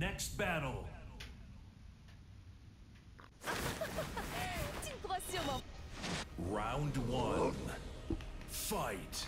next battle. Tu ne crois sûrement Round one. Fight.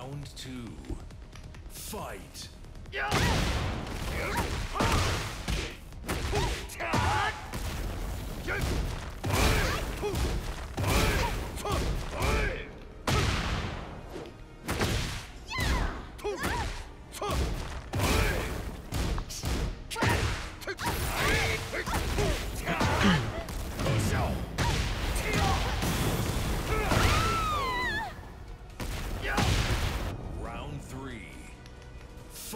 Round two. Fight.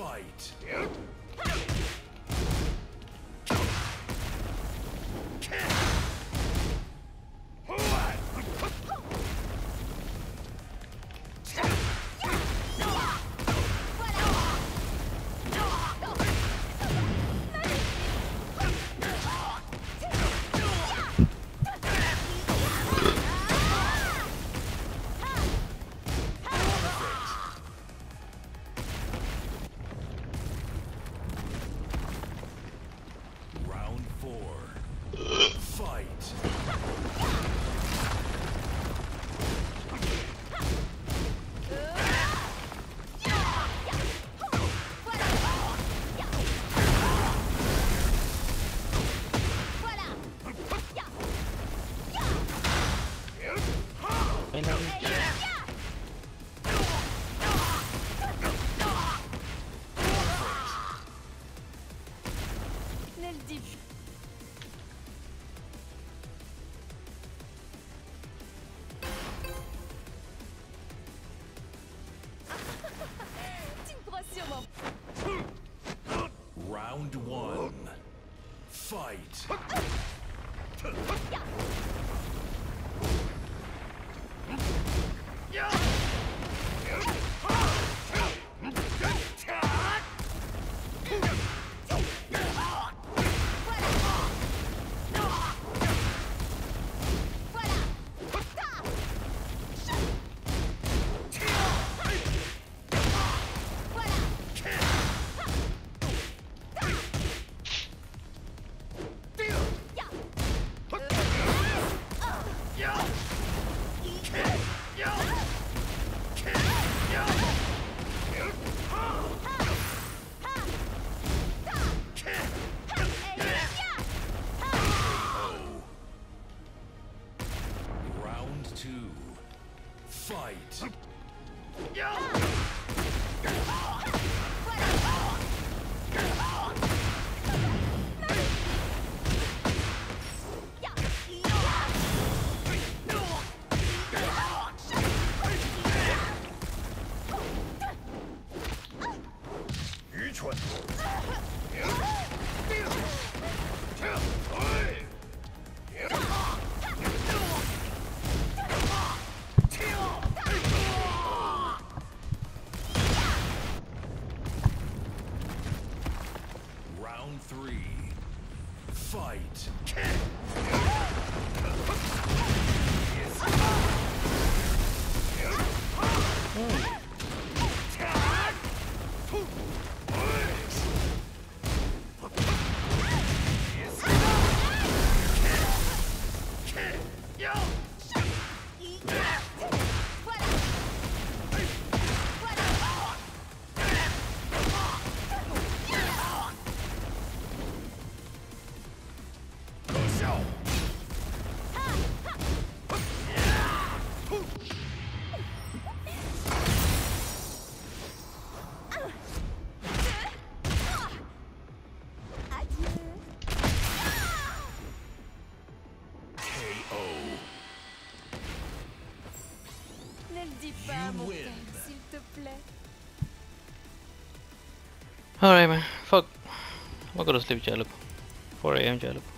Fight. Four. Fight. two. Fight. Three. Fight. te plaît. Alright man, fuck. I'm gonna sleep, Jalup. 4 a.m. Jalup.